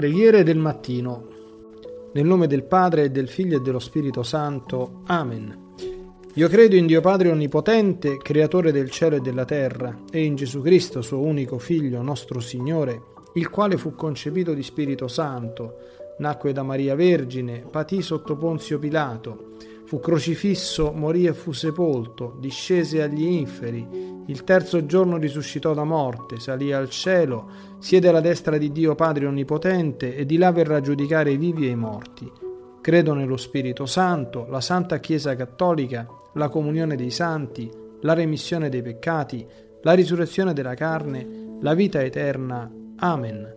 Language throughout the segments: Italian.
Preghiere del mattino. Nel nome del Padre del Figlio e dello Spirito Santo. Amen. Io credo in Dio Padre Onnipotente, Creatore del cielo e della terra, e in Gesù Cristo, suo unico Figlio, nostro Signore, il quale fu concepito di Spirito Santo, nacque da Maria Vergine, patì sotto Ponzio Pilato, Fu crocifisso, morì e fu sepolto, discese agli inferi, il terzo giorno risuscitò da morte, salì al cielo, siede alla destra di Dio Padre Onnipotente e di là verrà a giudicare i vivi e i morti. Credo nello Spirito Santo, la Santa Chiesa Cattolica, la comunione dei santi, la remissione dei peccati, la risurrezione della carne, la vita eterna. Amen.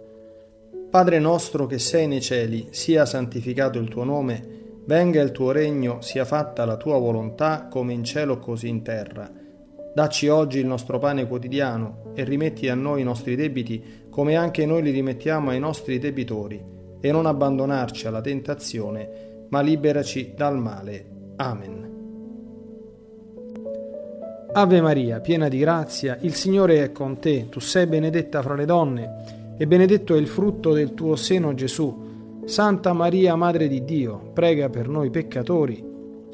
Padre nostro che sei nei cieli, sia santificato il tuo nome, Venga il tuo regno, sia fatta la tua volontà come in cielo così in terra. Dacci oggi il nostro pane quotidiano e rimetti a noi i nostri debiti come anche noi li rimettiamo ai nostri debitori e non abbandonarci alla tentazione, ma liberaci dal male. Amen. Ave Maria, piena di grazia, il Signore è con te, tu sei benedetta fra le donne e benedetto è il frutto del tuo seno Gesù. Santa Maria, Madre di Dio, prega per noi peccatori,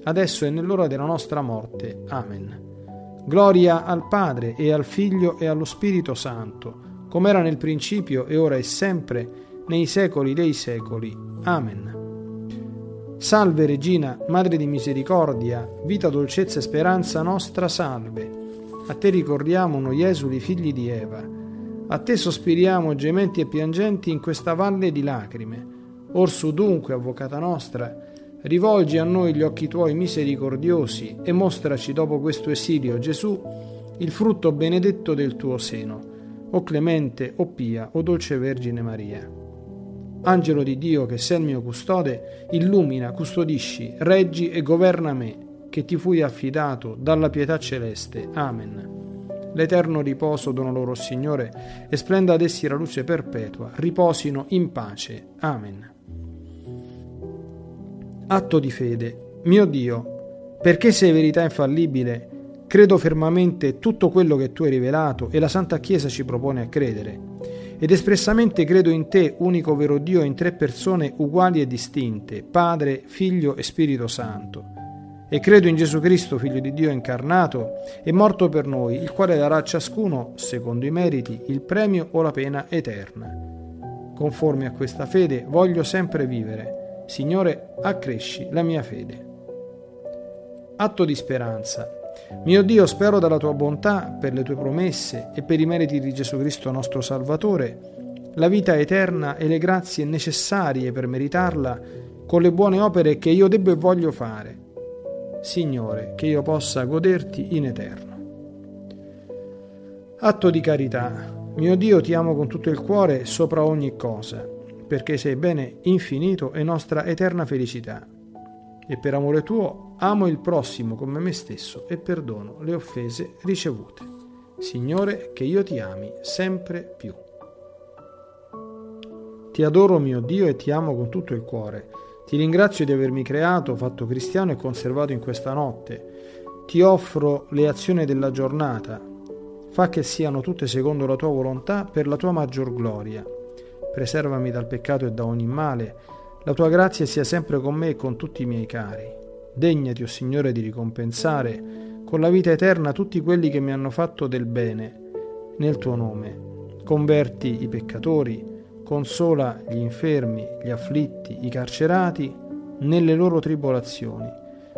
adesso e nell'ora della nostra morte. Amen. Gloria al Padre e al Figlio e allo Spirito Santo, come era nel principio e ora e sempre, nei secoli dei secoli. Amen. Salve Regina, Madre di misericordia, vita, dolcezza e speranza nostra, salve. A te ricordiamo noi esuli figli di Eva. A te sospiriamo gementi e piangenti in questa valle di lacrime. Orsu dunque, avvocata nostra, rivolgi a noi gli occhi tuoi misericordiosi e mostraci dopo questo esilio, Gesù, il frutto benedetto del tuo seno. O clemente, o pia, o dolce Vergine Maria. Angelo di Dio che sei il mio custode, illumina, custodisci, reggi e governa me, che ti fui affidato dalla pietà celeste. Amen. L'eterno riposo dono loro, Signore, e splenda ad essi la luce perpetua. Riposino in pace. Amen. Atto di fede. Mio Dio, perché sei verità infallibile, credo fermamente tutto quello che tu hai rivelato e la Santa Chiesa ci propone a credere. Ed espressamente credo in te, unico vero Dio, in tre persone uguali e distinte, Padre, Figlio e Spirito Santo. E credo in Gesù Cristo, Figlio di Dio incarnato, e morto per noi, il quale darà a ciascuno, secondo i meriti, il premio o la pena eterna. Conforme a questa fede voglio sempre vivere Signore, accresci la mia fede. Atto di speranza. Mio Dio, spero dalla tua bontà, per le tue promesse e per i meriti di Gesù Cristo nostro Salvatore, la vita eterna e le grazie necessarie per meritarla con le buone opere che io debbo e voglio fare. Signore, che io possa goderti in eterno. Atto di carità. Mio Dio, ti amo con tutto il cuore sopra ogni cosa perché sei bene infinito e nostra eterna felicità. E per amore tuo amo il prossimo come me stesso e perdono le offese ricevute. Signore, che io ti ami sempre più. Ti adoro mio Dio e ti amo con tutto il cuore. Ti ringrazio di avermi creato, fatto cristiano e conservato in questa notte. Ti offro le azioni della giornata. Fa che siano tutte secondo la tua volontà per la tua maggior gloria preservami dal peccato e da ogni male, la tua grazia sia sempre con me e con tutti i miei cari. Degnati, o oh Signore, di ricompensare con la vita eterna tutti quelli che mi hanno fatto del bene nel tuo nome. Converti i peccatori, consola gli infermi, gli afflitti, i carcerati nelle loro tribolazioni.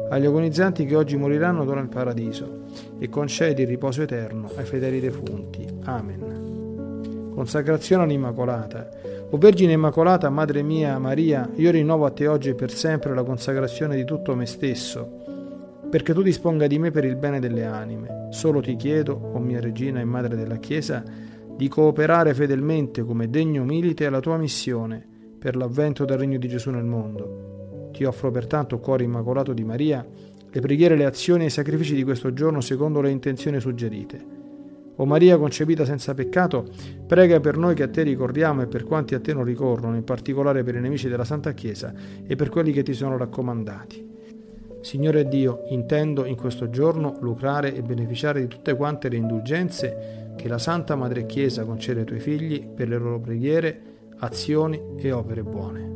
Agli agonizzanti che oggi moriranno dona il paradiso e concedi il riposo eterno ai fedeli defunti. Amen. Consacrazione all'Immacolata. O Vergine Immacolata, Madre mia Maria, io rinnovo a te oggi e per sempre la consacrazione di tutto me stesso, perché tu disponga di me per il bene delle anime. Solo ti chiedo, o mia Regina e Madre della Chiesa, di cooperare fedelmente come degno milite alla tua missione per l'avvento del regno di Gesù nel mondo. Ti offro pertanto, cuore immacolato di Maria, le preghiere, le azioni e i sacrifici di questo giorno secondo le intenzioni suggerite o Maria concepita senza peccato, prega per noi che a te ricordiamo e per quanti a te non ricorrono, in particolare per i nemici della Santa Chiesa e per quelli che ti sono raccomandati. Signore Dio, intendo in questo giorno lucrare e beneficiare di tutte quante le indulgenze che la Santa Madre Chiesa concede ai tuoi figli per le loro preghiere azioni e opere buone.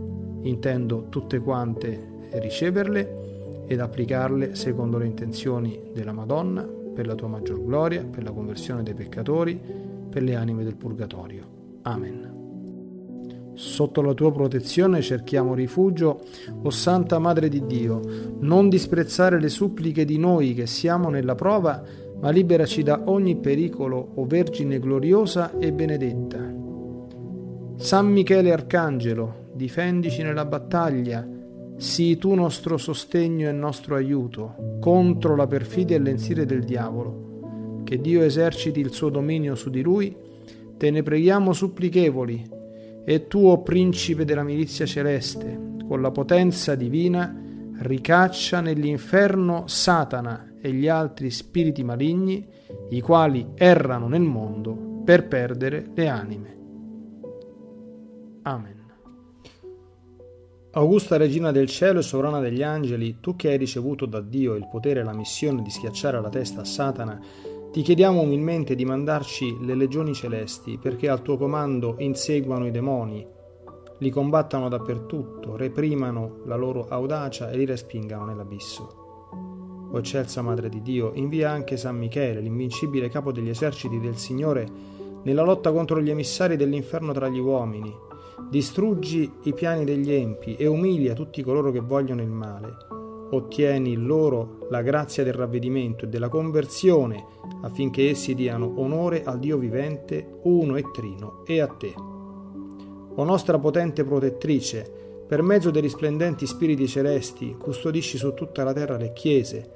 Intendo tutte quante riceverle ed applicarle secondo le intenzioni della Madonna, per la tua maggior gloria, per la conversione dei peccatori, per le anime del purgatorio. Amen. Sotto la tua protezione cerchiamo rifugio, o Santa Madre di Dio, non disprezzare le suppliche di noi che siamo nella prova, ma liberaci da ogni pericolo, o Vergine gloriosa e benedetta. San Michele Arcangelo, difendici nella battaglia, Sii tu nostro sostegno e nostro aiuto contro la perfidia e l'ensire del diavolo. Che Dio eserciti il suo dominio su di lui, te ne preghiamo supplichevoli. E tu, o principe della milizia celeste, con la potenza divina, ricaccia nell'inferno Satana e gli altri spiriti maligni, i quali errano nel mondo per perdere le anime. Amen. Augusta Regina del Cielo e Sovrana degli Angeli, tu che hai ricevuto da Dio il potere e la missione di schiacciare la testa a Satana, ti chiediamo umilmente di mandarci le legioni celesti perché al tuo comando inseguano i demoni, li combattano dappertutto, reprimano la loro audacia e li respingano nell'abisso. O eccelsa Madre di Dio, invia anche San Michele, l'invincibile capo degli eserciti del Signore, nella lotta contro gli emissari dell'inferno tra gli uomini, Distruggi i piani degli empi e umilia tutti coloro che vogliono il male. Ottieni loro la grazia del ravvedimento e della conversione affinché essi diano onore al Dio vivente, uno e trino, e a te. O nostra potente protettrice, per mezzo dei risplendenti spiriti celesti, custodisci su tutta la terra le chiese,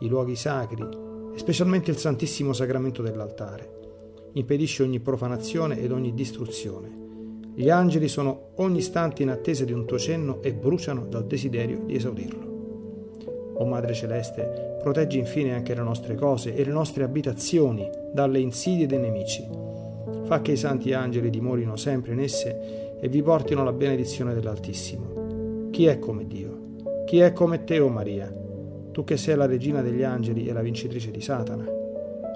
i luoghi sacri, e specialmente il Santissimo Sacramento dell'altare. Impedisci ogni profanazione ed ogni distruzione gli angeli sono ogni istante in attesa di un tuo cenno e bruciano dal desiderio di esaudirlo. O Madre Celeste, proteggi infine anche le nostre cose e le nostre abitazioni dalle insidie dei nemici. Fa che i santi angeli dimorino sempre in esse e vi portino la benedizione dell'Altissimo. Chi è come Dio? Chi è come te, o Maria? Tu che sei la regina degli angeli e la vincitrice di Satana.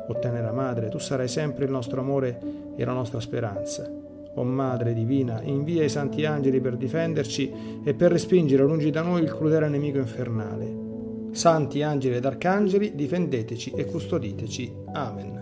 O tenera Madre, tu sarai sempre il nostro amore e la nostra speranza o Madre Divina, invia i santi angeli per difenderci e per respingere lungi da noi il crudele nemico infernale. Santi angeli ed arcangeli, difendeteci e custoditeci. Amen.